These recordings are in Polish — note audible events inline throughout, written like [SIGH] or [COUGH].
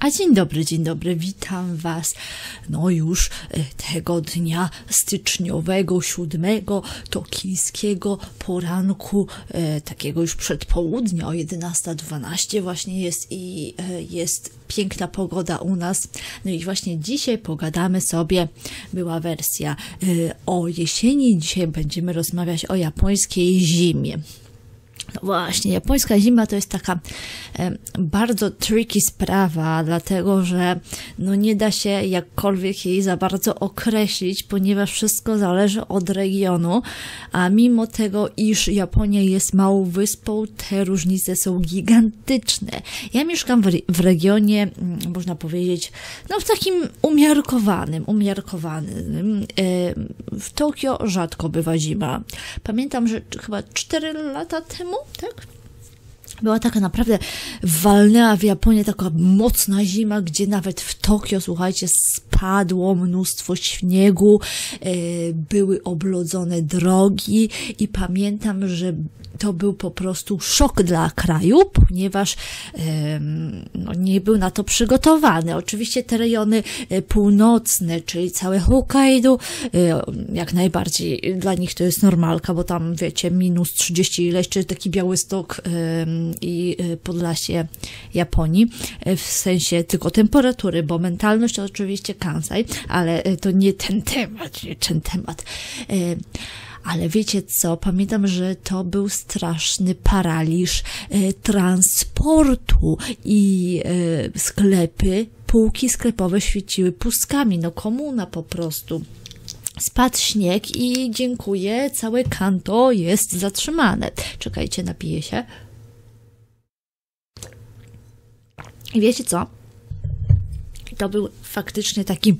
A dzień dobry, dzień dobry, witam Was. No już e, tego dnia styczniowego, siódmego, tokijskiego poranku, e, takiego już przedpołudnia, o 11.12 właśnie jest i e, jest piękna pogoda u nas. No i właśnie dzisiaj pogadamy sobie, była wersja e, o jesieni, dzisiaj będziemy rozmawiać o japońskiej zimie. No właśnie, japońska zima to jest taka e, bardzo tricky sprawa, dlatego że no nie da się jakkolwiek jej za bardzo określić, ponieważ wszystko zależy od regionu, a mimo tego, iż Japonia jest małą wyspą, te różnice są gigantyczne. Ja mieszkam w, w regionie, mm, można powiedzieć, no w takim umiarkowanym, umiarkowanym. E, w Tokio rzadko bywa zima. Pamiętam, że chyba 4 lata temu tak? Była taka naprawdę walnęła w Japonii taka mocna zima, gdzie nawet w Tokio, słuchajcie, spadło mnóstwo śniegu, e, były oblodzone drogi i pamiętam, że to był po prostu szok dla kraju, ponieważ no, nie był na to przygotowany. Oczywiście te rejony e, północne, czyli całe Hokkaido, e, jak najbardziej dla nich to jest normalka, bo tam wiecie, minus 30 ileś, czy taki Białystok i e, Podlasie Japonii, w sensie tylko temperatury, bo mentalność to oczywiście Kansai, ale to nie ten temat, nie ten temat. Ale wiecie co? Pamiętam, że to był straszny paraliż transportu i sklepy, półki sklepowe świeciły pustkami. No komuna po prostu. Spadł śnieg i dziękuję, całe kanto jest zatrzymane. Czekajcie, napiję się. I wiecie co? To był faktycznie taki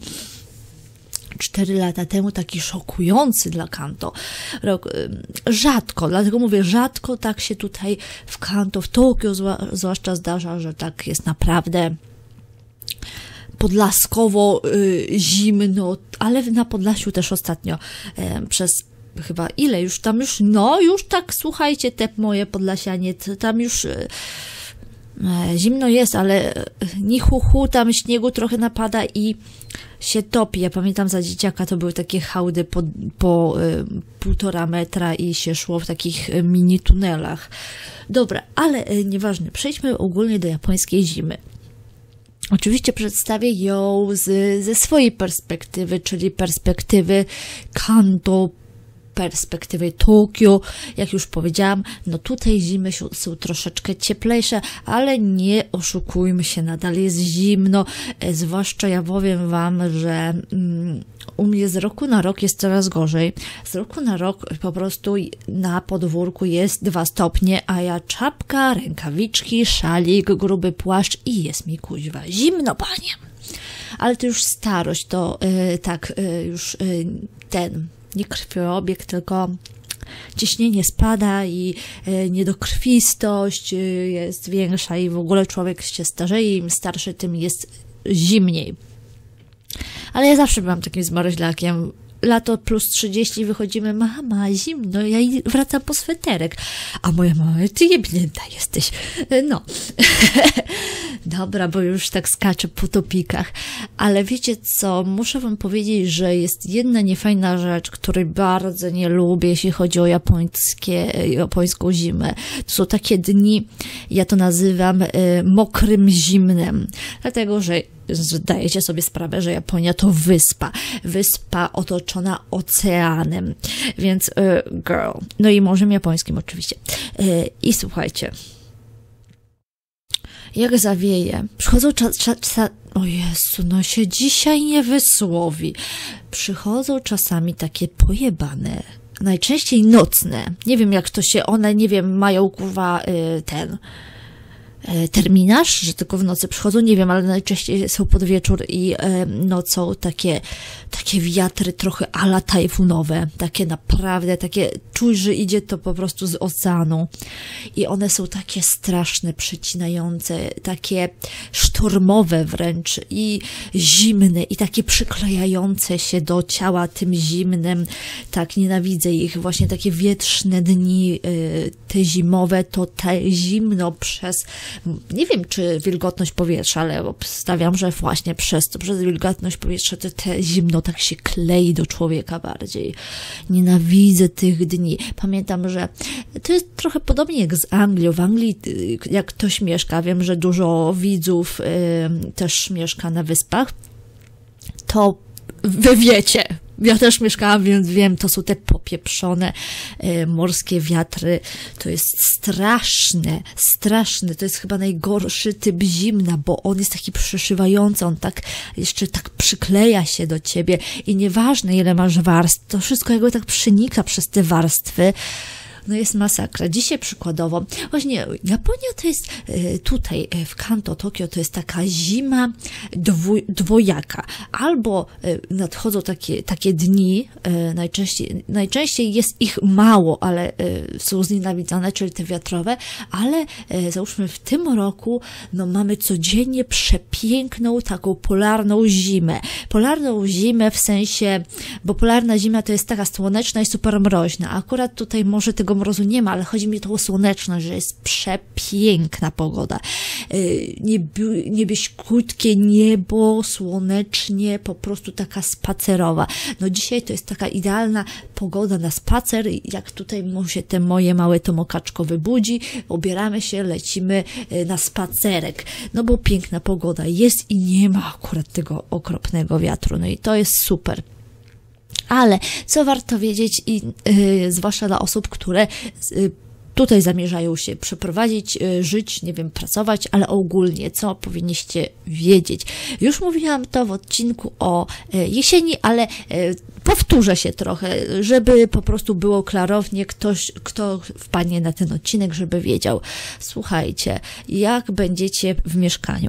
4 lata temu taki szokujący dla Kanto. Rok, rzadko, dlatego mówię, rzadko tak się tutaj w Kanto, w Tokio zwłaszcza zdarza, że tak jest naprawdę podlaskowo y, zimno, ale na Podlasiu też ostatnio przez chyba ile już tam już, no już tak słuchajcie, te moje Podlasianie, tam już y, zimno jest, ale ni hu, hu tam śniegu trochę napada i się topi. Ja pamiętam za dzieciaka to były takie hałdy po, po y, półtora metra i się szło w takich mini tunelach. Dobra, ale y, nieważne. Przejdźmy ogólnie do japońskiej zimy. Oczywiście przedstawię ją z, ze swojej perspektywy, czyli perspektywy Kanto, perspektywy Tokio, jak już powiedziałam, no tutaj zimy są, troszeczkę cieplejsze, ale nie oszukujmy się, nadal jest zimno, e, zwłaszcza ja powiem Wam, że mm, u mnie z roku na rok jest coraz gorzej. Z roku na rok po prostu na podwórku jest dwa stopnie, a ja czapka, rękawiczki, szalik, gruby płaszcz i jest mi kuźwa zimno, panie. Ale to już starość, to yy, tak, yy, już yy, ten nie krwiobieg, tylko ciśnienie spada i e, niedokrwistość e, jest większa i w ogóle człowiek się starzeje, im starszy, tym jest zimniej. Ale ja zawsze byłam takim zmaroźlakiem lato plus 30 wychodzimy, mama, zimno, ja wracam po sweterek. A moja mama, ty jebnięta jesteś. No. [LAUGHS] Dobra, bo już tak skaczę po topikach. Ale wiecie co, muszę wam powiedzieć, że jest jedna niefajna rzecz, której bardzo nie lubię, jeśli chodzi o japońskie, japońską zimę. To są takie dni, ja to nazywam y, mokrym zimnem. Dlatego, że zdajecie sobie sprawę, że Japonia to wyspa. Wyspa otoczona oceanem. Więc y, girl. No i morzem japońskim oczywiście. Y, I słuchajcie. Jak zawieje. Przychodzą czas, czas, czas o Jezu, no się dzisiaj nie wysłowi. Przychodzą czasami takie pojebane, najczęściej nocne. Nie wiem, jak to się one, nie wiem, mają kurwa y, ten terminarz, że tylko w nocy przychodzą, nie wiem, ale najczęściej są pod wieczór i e, nocą takie, takie wiatry trochę ala tajfunowe, takie naprawdę, takie, czuj, że idzie to po prostu z oceanu. I one są takie straszne, przecinające, takie sztormowe wręcz i zimne i takie przyklejające się do ciała tym zimnem, tak nienawidzę ich, właśnie takie wietrzne dni, e, te zimowe, to te zimno przez Nie wiem, czy wilgotność powietrza, ale obstawiam, że właśnie przez to, przez wilgotność powietrza, to te zimno tak się klei do człowieka bardziej. Nienawidzę tych dni. Pamiętam, że to jest trochę podobnie jak z Anglią. W Anglii, y, jak ktoś mieszka, wiem, że dużo widzów y, też mieszka na wyspach, to wy wiecie, ja też mieszkałam, więc wiem, to są te popieprzone e, morskie wiatry. To jest straszne, straszne. To jest chyba najgorszy typ zimna, bo on jest taki przeszywający, on tak jeszcze tak przykleja się do ciebie i nieważne ile masz warstw, to wszystko jakby tak przenika przez te warstwy no jest masakra. Dzisiaj przykładowo, właśnie Japonia to jest e, tutaj e, w Kanto, Tokio, to jest taka zima dwój, dwojaka. Albo e, nadchodzą takie, takie dni, najczęściej, najczęściej jest ich mało, ale są znienawidzone, czyli te wiatrowe, ale załóżmy w tym roku, no mamy codziennie przepiękną taką polarną zimę. Polarną zimę w sensie, bo polarna zima to jest taka słoneczna i super mroźna. Akurat tutaj może tego mrozu nie ma, ale chodzi mi o słoneczność, że jest przepiękna pogoda. Y, Niebi niebieśkutkie niebo, słonecznie, po prostu taka spacerowa. No dzisiaj to jest taka idealna pogoda na spacer, jak tutaj się te moje małe tomokaczko wybudzi, ubieramy się, lecimy y, na spacerek. No bo piękna pogoda jest i nie ma akurat tego okropnego wiatru. No i to jest super. Ale co warto wiedzieć, i yy, zwłaszcza dla osób, które yy, tutaj zamierzają się przeprowadzić, yy, żyć, nie wiem, pracować, ale ogólnie, co powinniście wiedzieć. Już mówiłam to w odcinku o y, jesieni, ale y, powtórzę się trochę, żeby po prostu było klarownie ktoś, kto wpadnie na ten odcinek, żeby wiedział. Słuchajcie, jak będziecie w mieszkaniu?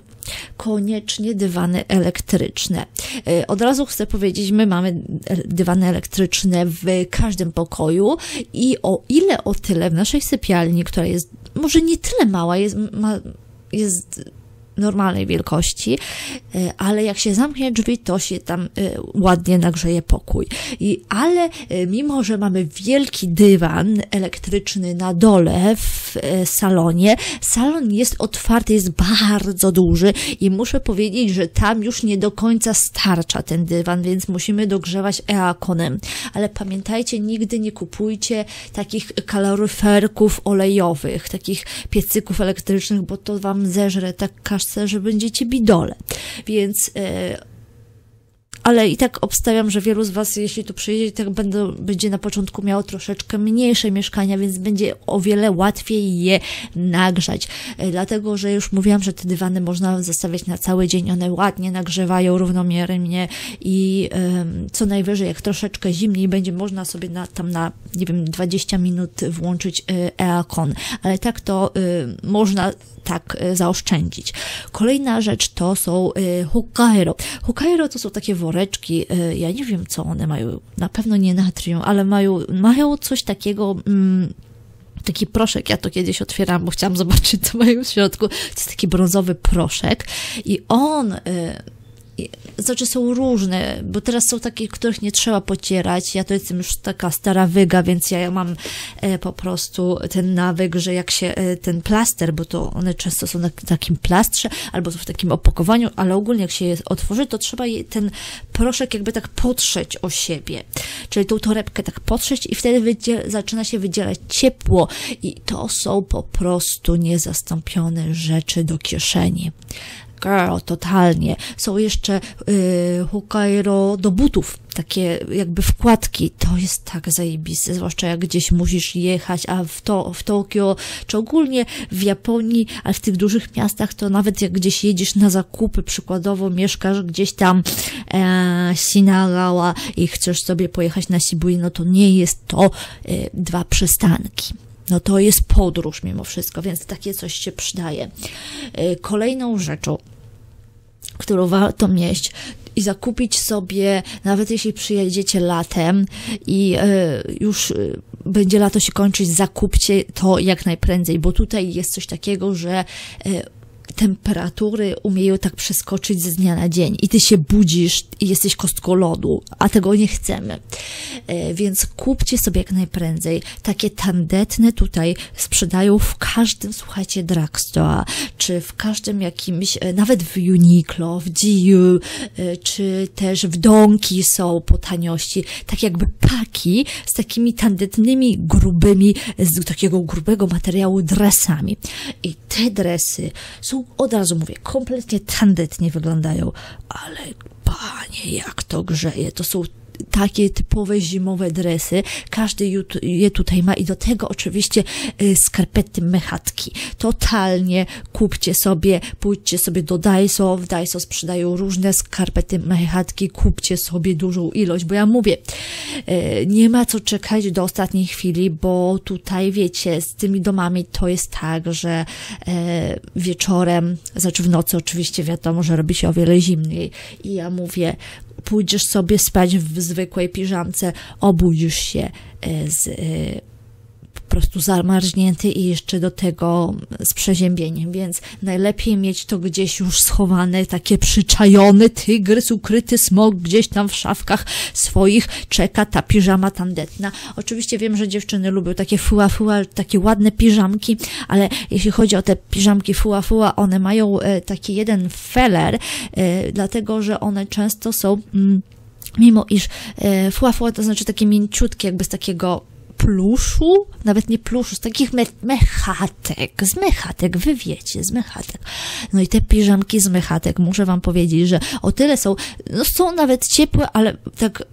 Koniecznie dywany elektryczne. E, od razu chcę powiedzieć, my mamy dywany elektryczne w każdym pokoju i o ile o tyle w naszej sypialni, która jest może nie tyle mała, jest, ma, jest normalnej wielkości, e, ale jak się zamknie drzwi, to się tam e, ładnie nagrzeje pokój. I, ale e, mimo, że mamy wielki dywan elektryczny na dole w salonie, salon jest otwarty, jest bardzo duży i muszę powiedzieć, że tam już nie do końca starcza ten dywan, więc musimy dogrzewać eakonem. Ale pamiętajcie, nigdy nie kupujcie takich kaloryferków olejowych, takich piecyków elektrycznych, bo to wam zeżre tak że będziecie bidole. Więc e, ale i tak obstawiam, że wielu z Was, jeśli tu przyjedzie, tak będą, będzie na początku miało troszeczkę mniejsze mieszkania, więc będzie o wiele łatwiej je nagrzać. E, dlatego, że już mówiłam, że te dywany można zostawiać na cały dzień, one ładnie nagrzewają równomiernie i um, co najwyżej, jak troszeczkę zimniej będzie, można sobie na, tam na, nie wiem, 20 minut włączyć e, eakon, ale tak to y, można tak zaoszczędzić. Kolejna rzecz to są Hokkaido. Hokkaido to są takie woreczki, y, ja nie wiem co one mają, na pewno nie natrium, ale mają, mają coś takiego... Mm, taki proszek, ja to kiedyś otwieram, bo chciałam zobaczyć, co mają w środku. To jest taki brązowy proszek i on... Y, znaczy są różne, bo teraz są takie, których nie trzeba pocierać. Ja to jestem już taka stara wyga, więc ja mam e, po prostu ten nawyk, że jak się e, ten plaster, bo to one często są na takim plastrze, albo w takim opakowaniu, ale ogólnie jak się je otworzy, to trzeba ten proszek jakby tak potrzeć o siebie. Czyli tą torebkę tak potrzeć i wtedy zaczyna się wydzielać ciepło i to są po prostu niezastąpione rzeczy do kieszeni girl, totalnie. Są jeszcze y, Hokkaido do butów, takie jakby wkładki. To jest tak zajebiste, zwłaszcza jak gdzieś musisz jechać, a w, to, w Tokio, czy ogólnie w Japonii, ale w tych dużych miastach, to nawet jak gdzieś jedziesz na zakupy, przykładowo mieszkasz gdzieś tam e, Shinagawa i chcesz sobie pojechać na Shibuya, no to nie jest to e, dwa przystanki no to jest podróż mimo wszystko, więc takie coś się przydaje. E, kolejną rzeczą, którą warto mieć i zakupić sobie, nawet jeśli przyjedziecie latem i e, już e, będzie lato się kończyć, zakupcie to jak najprędzej, bo tutaj jest coś takiego, że temperatury umieją tak przeskoczyć z dnia na dzień i ty się budzisz i jesteś kostką lodu, a tego nie chcemy. E, więc kupcie sobie jak najprędzej. Takie tandetne tutaj sprzedają w każdym, słuchajcie, drugstore, czy w każdym jakimś, e, nawet w Uniqlo, w GU, e, czy też w Donki są po taniości, tak jakby paki z takimi tandetnymi, grubymi, z takiego grubego materiału dresami. I te dresy są, od razu mówię, kompletnie tandetnie wyglądają, ale panie, jak to grzeje. To są takie typowe zimowe dresy. Każdy je tutaj ma i do tego oczywiście y, skarpety mechatki. Totalnie kupcie sobie, pójdźcie sobie do Daiso. W Daiso sprzedają różne skarpety mechatki. Kupcie sobie dużą ilość, bo ja mówię, y, nie ma co czekać do ostatniej chwili, bo tutaj wiecie, z tymi domami to jest tak, że y, wieczorem, znaczy w nocy oczywiście wiadomo, że robi się o wiele zimniej i ja mówię, pójdziesz sobie spać w zwykłej piżamce, obudzisz się e, z e, prostu zamarznięty i jeszcze do tego z przeziębieniem, więc najlepiej mieć to gdzieś już schowane, takie przyczajone, tygrys, ukryty smok gdzieś tam w szafkach swoich czeka ta piżama tandetna. Oczywiście wiem, że dziewczyny lubią takie fuła fuła, takie ładne piżamki, ale jeśli chodzi o te piżamki fuła fuła, one mają e, taki jeden feller, e, dlatego, że one często są mm, mimo iż e, fuła to znaczy takie mięciutkie, jakby z takiego pluszu, nawet nie pluszu, z takich me mechatek, z mechatek, wy wiecie, z mechatek. No i te piżamki z mechatek, muszę wam powiedzieć, że o tyle są, no są nawet ciepłe, ale tak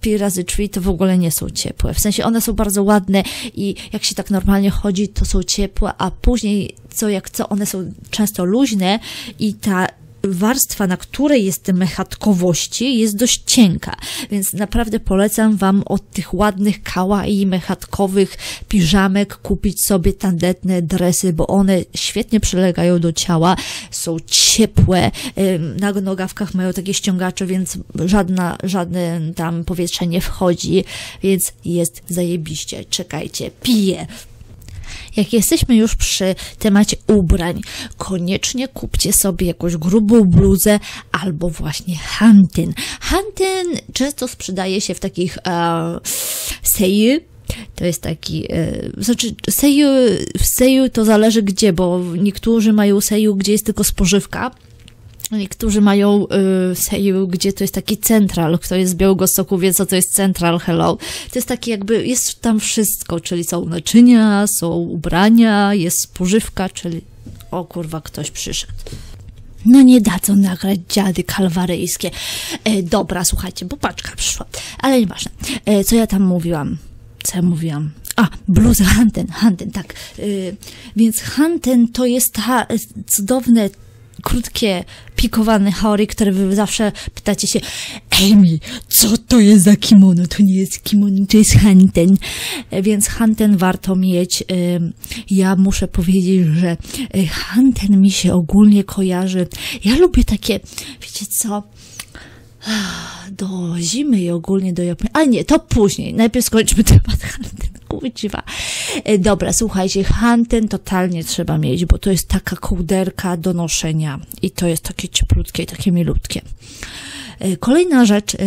pi razy drzwi to w ogóle nie są ciepłe. W sensie one są bardzo ładne i jak się tak normalnie chodzi, to są ciepłe, a później co jak co, one są często luźne i ta warstwa, na której jest mechatkowości, jest dość cienka, więc naprawdę polecam Wam od tych ładnych kawaii mechatkowych piżamek kupić sobie tandetne dresy, bo one świetnie przylegają do ciała, są ciepłe, na nogawkach mają takie ściągacze, więc żadna, żadne tam powietrze nie wchodzi, więc jest zajebiście. Czekajcie, piję jak jesteśmy już przy temacie ubrań, koniecznie kupcie sobie jakąś grubą bluzę albo właśnie hantyn. Hantyn często sprzedaje się w takich e, seju, to jest taki, e, znaczy seju, w seju to zależy gdzie, bo niektórzy mają seju, gdzie jest tylko spożywka, Niektórzy mają y, seju, gdzie to jest taki central, kto jest z Białego Stoku wie, co to jest central, hello. To jest taki jakby, jest tam wszystko, czyli są naczynia, są ubrania, jest spożywka, czyli o kurwa, ktoś przyszedł. No nie dadzą nagrać dziady kalwaryjskie. E, dobra, słuchajcie, bo paczka przyszła. Ale nieważne. E, co ja tam mówiłam? Co ja mówiłam? A, bluza Hanten, Hanten, tak. Y, więc Hanten to jest ta cudowne krótkie, pikowane chory, które wy zawsze pytacie się, Emi, co to jest za kimono? To nie jest kimono, to jest hanten. Więc hanten warto mieć. Ja muszę powiedzieć, że y, hanten mi się ogólnie kojarzy. Ja lubię takie, wiecie co, do zimy i ogólnie do Japonii. A nie, to później. Najpierw skończmy temat hanten kuciwa. E, dobra, słuchajcie, hanten totalnie trzeba mieć, bo to jest taka kołderka do noszenia i to jest takie cieplutkie, takie milutkie. E, kolejna rzecz, e,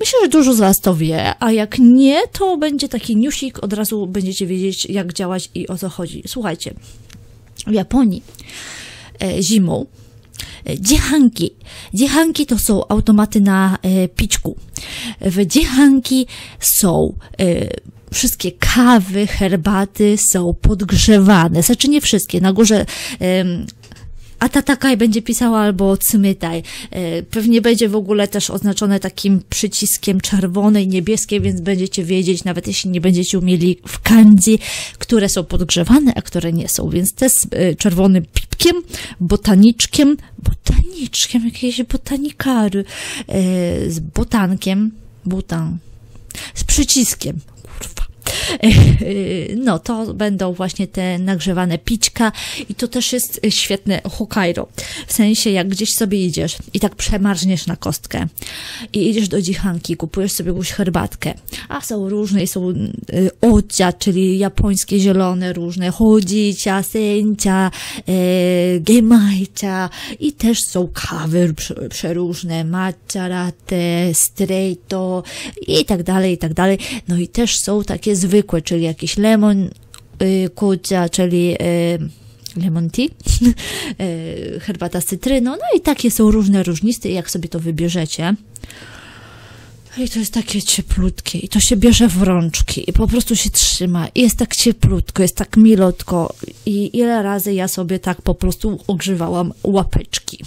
Myślę, że dużo z Was to wie, a jak nie, to będzie taki newsik, od razu będziecie wiedzieć, jak działać i o co chodzi. Słuchajcie, w Japonii zimą dziehanki. Dziehanki to są automaty na piczku. W dziehanki są wszystkie kawy, herbaty są podgrzewane. Znaczy nie wszystkie. Na górze um, Atatakaj będzie pisała albo Cymytaj. E, pewnie będzie w ogóle też oznaczone takim przyciskiem czerwone i niebieskie, więc będziecie wiedzieć, nawet jeśli nie będziecie umieli w kanji, które są podgrzewane, a które nie są. Więc te z e, czerwonym pipkiem, botaniczkiem, botaniczkiem, jakieś botanikary, e, z botankiem, butan, z przyciskiem, [LAUGHS] no to będą właśnie te nagrzewane pićka i to też jest świetne Hokkaido. W sensie, jak gdzieś sobie idziesz i tak przemarzniesz na kostkę i idziesz do dzichanki, kupujesz sobie jakąś herbatkę, a są różne, są y, ocia, czyli japońskie zielone różne, chodzicia, sencia, e, gemaicia i też są kawy przeróżne, matcha latte, straighto i tak dalej, i tak dalej. No i też są takie zwykłe, czyli jakiś lemon, y, kucia, czyli y, lemon tea, [LAUGHS] y, herbata z cytryną, no i takie są różne różniste, jak sobie to wybierzecie. I to jest takie cieplutkie, i to się bierze w rączki, i po prostu się trzyma, i jest tak cieplutko, jest tak milotko, i ile razy ja sobie tak po prostu ogrzewałam łapeczki.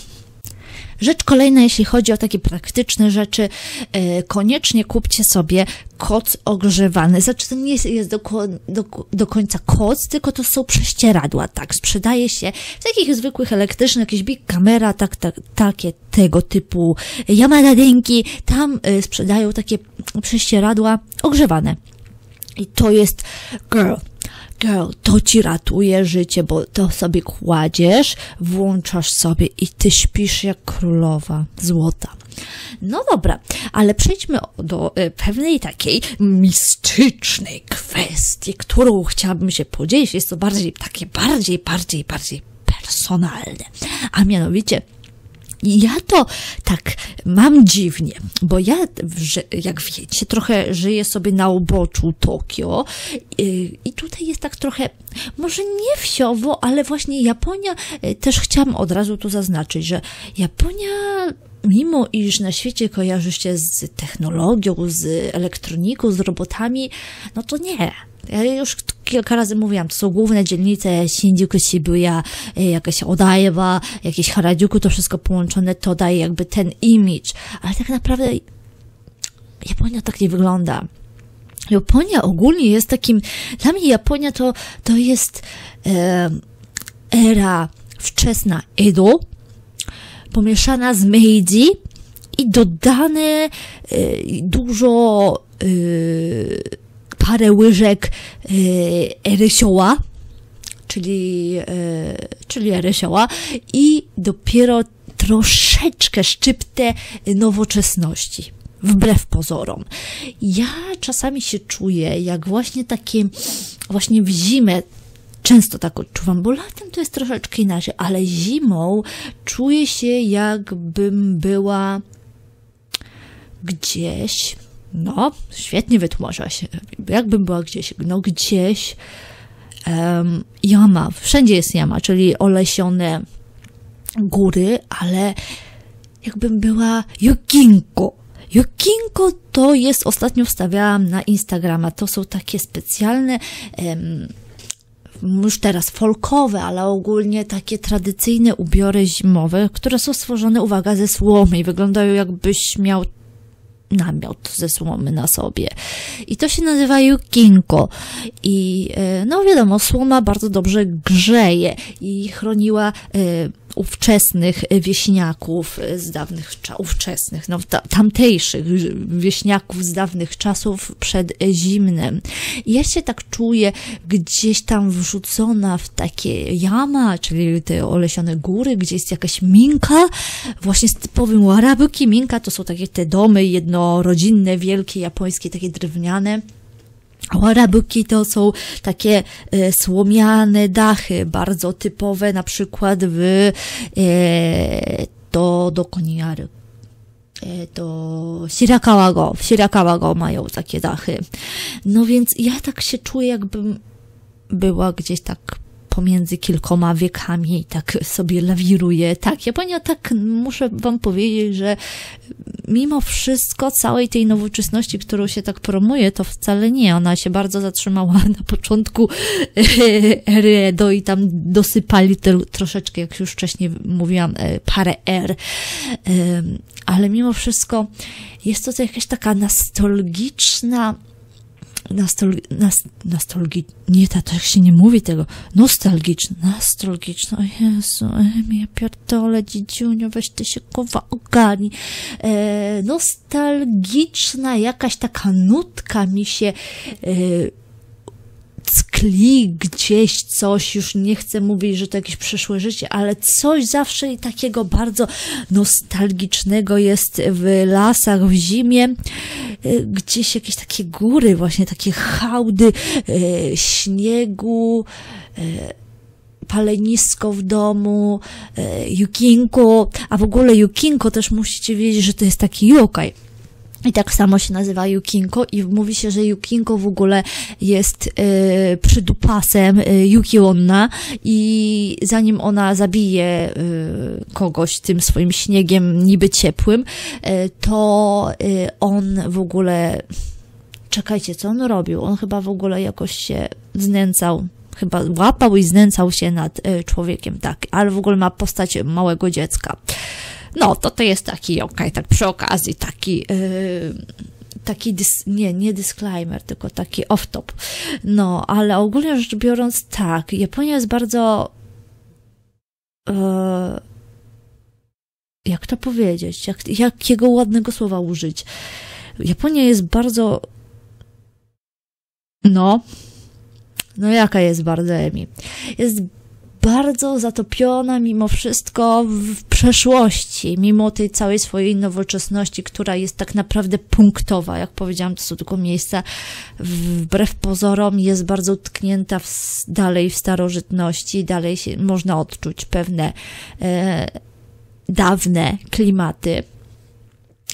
Rzecz kolejna, jeśli chodzi o takie praktyczne rzeczy, e, koniecznie kupcie sobie koc ogrzewany. Znaczy, to nie jest, jest do, do, do końca koc, tylko to są prześcieradła, tak. Sprzedaje się w takich zwykłych elektrycznych, jakieś big camera, tak, tak, takie tego typu Yamada Denki, tam y, sprzedają takie prześcieradła ogrzewane. I to jest, girl, girl, to ci ratuje życie, bo to sobie kładziesz, włączasz sobie i ty śpisz jak królowa złota. No dobra, ale przejdźmy do e, pewnej takiej mistycznej kwestii, którą chciałabym się podzielić. Jest to bardziej takie bardziej, bardziej, bardziej personalne. A mianowicie ja to tak mam dziwnie, bo ja, jak wiecie, trochę żyję sobie na uboczu Tokio y, i tutaj jest tak trochę, może nie wsiowo, ale właśnie Japonia, y, też chciałam od razu tu zaznaczyć, że Japonia mimo iż na świecie kojarzy się z technologią, z elektroniką, z robotami, no to nie. Ja już kilka razy mówiłam, to są główne dzielnice Shinjuku, Shibuya, e, jakaś Odaiba, jakieś Harajuku, to wszystko połączone, to daje jakby ten image. Ale tak naprawdę Japonia tak nie wygląda. Japonia ogólnie jest takim, dla mnie Japonia to, to jest e, era wczesna Edo, pomieszana z Meiji i dodane e, dużo e, parę łyżek e, erysioła, czyli, e, czyli erysioła i dopiero troszeczkę szczyptę nowoczesności. Wbrew pozorom. Ja czasami się czuję jak właśnie takie, właśnie w zimę często tak odczuwam, bo latem to jest troszeczkę inaczej, ale zimą czuję się jakbym była gdzieś no, świetnie wytłumaczyłaś. Jakbym była gdzieś, no gdzieś um, jama, wszędzie jest jama, czyli olesione góry, ale jakbym była Yukinko. Yukinko to jest, ostatnio wstawiałam na Instagrama, to są takie specjalne um, już teraz folkowe, ale ogólnie takie tradycyjne ubiory zimowe, które są stworzone, uwaga, ze słomy i wyglądają jakbyś miał namiot ze słomy na sobie. I to się nazywa yukinko. I e, no wiadomo, słoma bardzo dobrze grzeje i chroniła e, ówczesnych wieśniaków z dawnych, ówczesnych, no tamtejszych wieśniaków z dawnych czasów przed zimnem. I ja się tak czuję gdzieś tam wrzucona w takie jama, czyli te olesione góry, gdzie jest jakaś minka, właśnie z typowym warabuki. Minka to są takie te domy jednorodzinne, wielkie, japońskie, takie drewniane Warabuki to są takie e, słomiane dachy, bardzo typowe na przykład w e, do, do Koniary. E, do Shirakawago, w Shirakawago mają takie dachy. No więc ja tak się czuję, jakbym była gdzieś tak pomiędzy kilkoma wiekami i tak sobie lawiruje. Tak, Japonia tak, muszę wam powiedzieć, że mimo wszystko całej tej nowoczesności, którą się tak promuje, to wcale nie. Ona się bardzo zatrzymała [LAUGHS] na początku [LAUGHS] ery Edo i tam dosypali te, troszeczkę, jak już wcześniej mówiłam, e, parę er. Ale mimo wszystko jest to jakaś taka nostalgiczna nostalgi, nas, nostalgi, nie, tak się nie mówi tego, nostalgiczna, nostalgiczna, o Jezu, ja pierdolę, dzidziunio, weź ty się kowa ogani, e, nostalgiczna jakaś taka nutka mi się e, tkli gdzieś coś, już nie chcę mówić, że to jakieś przeszłe życie, ale coś zawsze takiego bardzo nostalgicznego jest w lasach w zimie, e, gdzieś jakieś takie góry, właśnie takie hałdy e, śniegu, palenisko w domu, yukinko, a w ogóle yukinko też musicie wiedzieć, że to jest taki yokai i tak samo się nazywa Yukinko i mówi się, że Yukinko w ogóle jest y, przydupasem y, Yuki Onna i zanim ona zabije y, kogoś tym swoim śniegiem niby ciepłym, y, to y, on w ogóle czekajcie, co on robił? On chyba w ogóle jakoś się znęcał chyba łapał i znęcał się nad człowiekiem, tak, ale w ogóle ma postać małego dziecka. No, to to jest taki, okej, okay, tak przy okazji, taki... Yy, taki, dys, nie, nie disclaimer, tylko taki off-top. No, ale ogólnie rzecz biorąc, tak, Japonia jest bardzo. Yy, jak to powiedzieć? Jak, jakiego ładnego słowa użyć? Japonia jest bardzo. No. No, jaka jest bardzo Emi? Jest bardzo zatopiona mimo wszystko w przeszłości, mimo tej całej swojej nowoczesności, która jest tak naprawdę punktowa. Jak powiedziałam, to są tylko miejsca, wbrew pozorom, jest bardzo tknięta w, dalej w starożytności, dalej się, można odczuć pewne e, dawne klimaty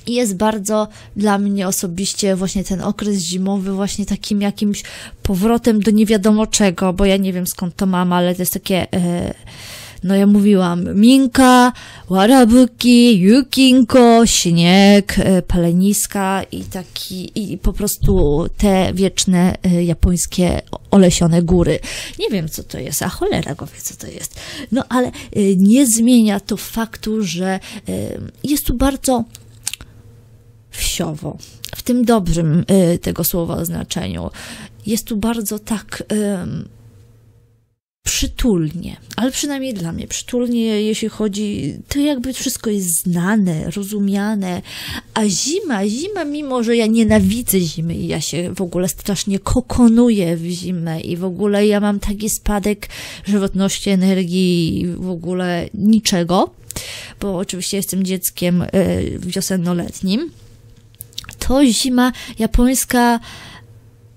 jest bardzo dla mnie osobiście właśnie ten okres zimowy właśnie takim jakimś powrotem do nie wiadomo czego, bo ja nie wiem skąd to mam, ale to jest takie, e, no ja mówiłam, minka, warabuki, yukinko, śnieg, e, paleniska i taki, i po prostu te wieczne e, japońskie olesione góry. Nie wiem, co to jest, a cholera go wie, co to jest. No ale e, nie zmienia to faktu, że jest tu bardzo wsiowo. W tym dobrym y, tego słowa znaczeniu. Jest tu bardzo tak y, przytulnie, ale przynajmniej dla mnie przytulnie, jeśli chodzi, to jakby wszystko jest znane, rozumiane, a zima, zima, mimo że ja nienawidzę zimy i ja się w ogóle strasznie kokonuję w zimę i w ogóle ja mam taki spadek żywotności, energii i w ogóle niczego, bo oczywiście jestem dzieckiem y, wiosennoletnim, to zima japońska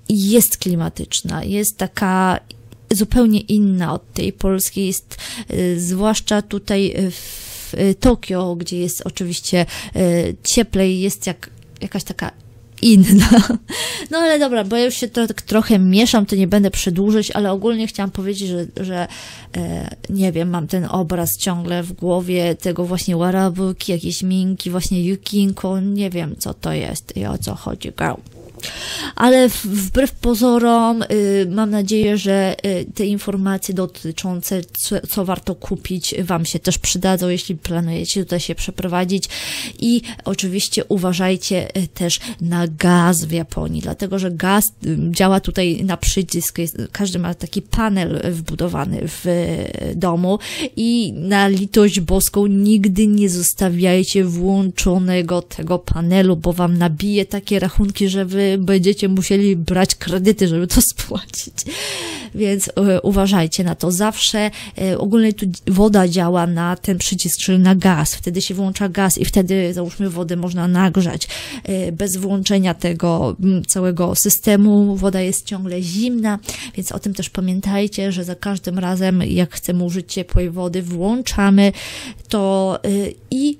jest klimatyczna, jest taka zupełnie inna od tej polskiej, jest y, zwłaszcza tutaj w Tokio, gdzie jest oczywiście y, cieplej, jest jak jakaś taka inna. No ale dobra, bo ja już się trochę mieszam, to nie będę przedłużyć, ale ogólnie chciałam powiedzieć, że, że e, nie wiem, mam ten obraz ciągle w głowie tego właśnie Warabuki, jakieś minki, właśnie Yukinko, nie wiem co to jest i o co chodzi, girl. Ale wbrew pozorom, y, mam nadzieję, że y, te informacje dotyczące, co, co, warto kupić, Wam się też przydadzą, jeśli planujecie tutaj się przeprowadzić. I oczywiście uważajcie y, też na gaz w Japonii, dlatego że gaz działa tutaj na przycisk. Każdy ma taki panel wbudowany w domu i na litość boską nigdy nie zostawiajcie włączonego tego panelu, bo Wam nabije takie rachunki, że Wy będziecie musieli brać kredyty, żeby to [LAUGHS] spłacić. Więc e, uważajcie na to. Zawsze e, ogólnie tu woda działa na ten przycisk, czyli na gaz. Wtedy się włącza gaz i wtedy załóżmy wodę można nagrzać. E, bez włączenia tego całego systemu woda jest ciągle zimna, więc o tym też pamiętajcie, że za każdym razem jak chcemy użyć ciepłej wody, włączamy to i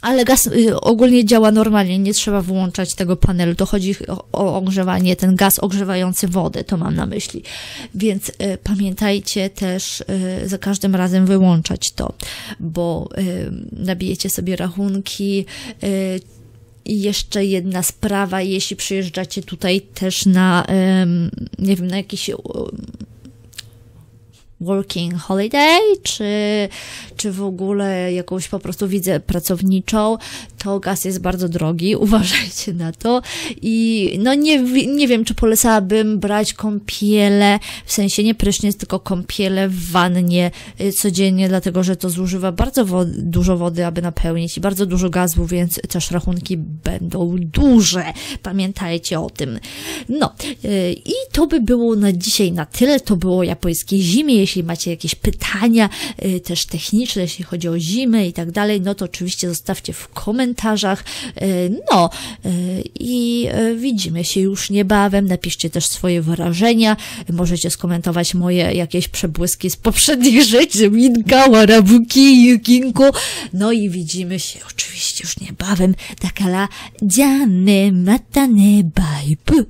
ale gaz y, ogólnie działa normalnie, nie trzeba włączać tego panelu. To chodzi o, ogrzewanie, ten gaz ogrzewający wodę, to mam na myśli. Więc y, pamiętajcie też y, za każdym razem wyłączać to, bo y, nabijecie sobie rachunki. Y, i jeszcze jedna sprawa, jeśli przyjeżdżacie tutaj też na, nie wiem, na jakiś working holiday, czy, czy w ogóle jakąś po prostu widzę pracowniczą, to gaz jest bardzo drogi, [LAUGHS] uważajcie na to. I no nie, nie wiem, czy polecałabym brać kąpiele, w sensie nie prysznic, tylko kąpiele w wannie y, codziennie, dlatego że to zużywa bardzo wody, dużo wody, aby napełnić i bardzo dużo gazu, więc też rachunki będą duże. Pamiętajcie o tym. No y, i to by było na dzisiaj na tyle. To było o japońskiej zimie. Jeśli macie jakieś pytania, y, też techniczne, jeśli chodzi o zimę i tak dalej, no to oczywiście zostawcie w komentarzach. No i widzimy się już niebawem. Napiszcie też swoje wrażenia. Możecie skomentować moje jakieś przebłyski z poprzednich rzeczy. Minka, Warabuki, Yukinku. No i widzimy się oczywiście już niebawem. Takala, dziane, matane, bye,